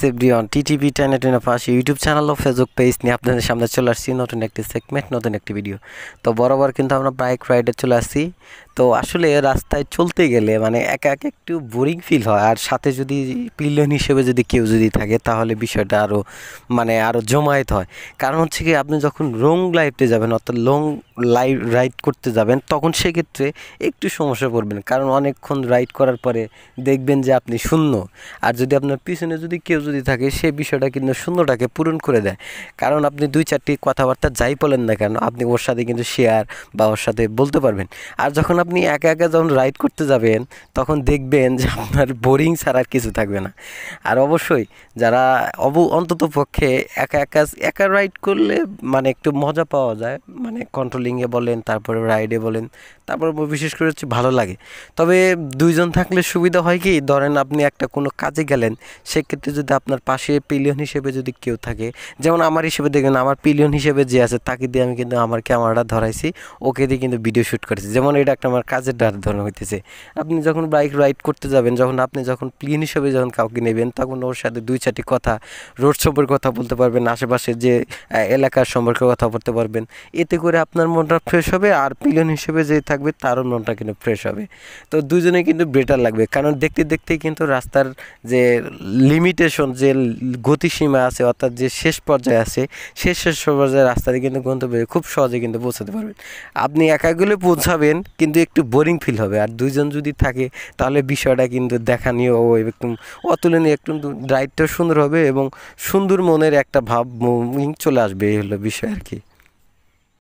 সেভরিয়ন TTV টেনে টেনে পাশে ইউটিউব চ্যানেল ও ফেসবুক পেজ নিয়ে আপনাদের সামনে চলে আসছি নতুন একটি সেগমেন্ট নতুন একটি ভিডিও তো বরাবর কিন্তু আমরা বাইক রাইডে চলে আসছি। তো আসলে রাস্তায় চলতে গেলে মানে একা একা একটু বোরিং ফিল হয়। আর সাথে যদি পিলিয়ন হিসেবে যদি কেউ যদি থাকে, তাহলে বিষয়টা আরও মানে আরও জমায়েত হয়। কারণ হচ্ছে কি, আপনি যখন লং লাইফে যাবেন, অর্থাৎ লং লাইভ রাইড করতে যাবেন, তখন সেক্ষেত্রে একটু সমস্যা পড়বেন। কারণ অনেকক্ষণ রাইড করার পরে দেখবেন যে আপনি শূন্য। আর যদি আপনার পিছনে যদি কেউ যদি থাকে, সে বিষয়টা কিন্তু শূন্যটাকে পূরণ করে দেয়। কারণ আপনি দুই চারটি কথাবার্তা যাই বলেন না কেন, আপনি ওর সাথে কিন্তু শেয়ার বা ওর সাথে বলতে পারবেন। আর যখন আপনি একা একা যখন রাইড করতে যাবেন, তখন দেখবেন যে আপনার বোরিং ছাড়া আর কিছু থাকবে না। আর অবশ্যই যারা অব, অন্তত পক্ষে একা একা একা রাইড করলে মানে একটু মজা পাওয়া যায়। মানে কন্ট্রোলিংয়ে বলেন, তারপরে রাইডে বলেন, তারপর বিশেষ করে হচ্ছে ভালো লাগে। তবে দুইজন থাকলে সুবিধা হয় কি, ধরেন আপনি একটা কোনো কাজে গেলেন, সেক্ষেত্রে যদি আপনার পাশে পিলিয়ন হিসেবে যদি কেউ থাকে, যেমন আমার হিসেবে দেখবেন আমার পিলিয়ন হিসেবে যে আছে, তাকে দিয়ে আমি কিন্তু আমার ক্যামেরাটা ধরাইছি, ওকে দিয়ে কিন্তু ভিডিও শ্যুট করেছি। যেমন এটা একটা আমার কাজের ধরন হইতেছে। আপনি যখন বাইক রাইড করতে যাবেন, যখন আপনি যখন প্লিন হিসেবে যখন কাউকে নেবেন, তখন ওর সাথে দুই চারটি কথা রোড সম্পর্কে কথা বলতে পারবেন, আশেপাশে যে এলাকার সম্পর্কে কথা বলতে পারবেন। এতে করে আপনার মনটা ফ্রেশ হবে, আর পিলিয়ন হিসেবে যে থাকবে, তারও মনটা কিন্তু ফ্রেশ হবে। তো দুজনে কিন্তু বেটার লাগবে। কারণ দেখতে দেখতেই কিন্তু রাস্তার যে লিমিটেশন যে গতিসীমা আছে, অর্থাৎ যে শেষ পর্যায়ে আছে শেষ শেষ পর্যায়ে রাস্তাতে কিন্তু গন্তব্যে খুব সহজে কিন্তু পৌঁছাতে পারবেন। আপনি একা গেলে পৌঁছাবেন, কিন্তু একটু বোরিং ফিল হবে। আর দুইজন যদি থাকে, তাহলে বিষয়টা কিন্তু দেখা নিয়েও একটু অতুলনীয়, একটু ড্রাইভটা সুন্দর হবে এবং সুন্দর মনের একটা ভাব চলে আসবে, এই হলো বিষয় আর কি।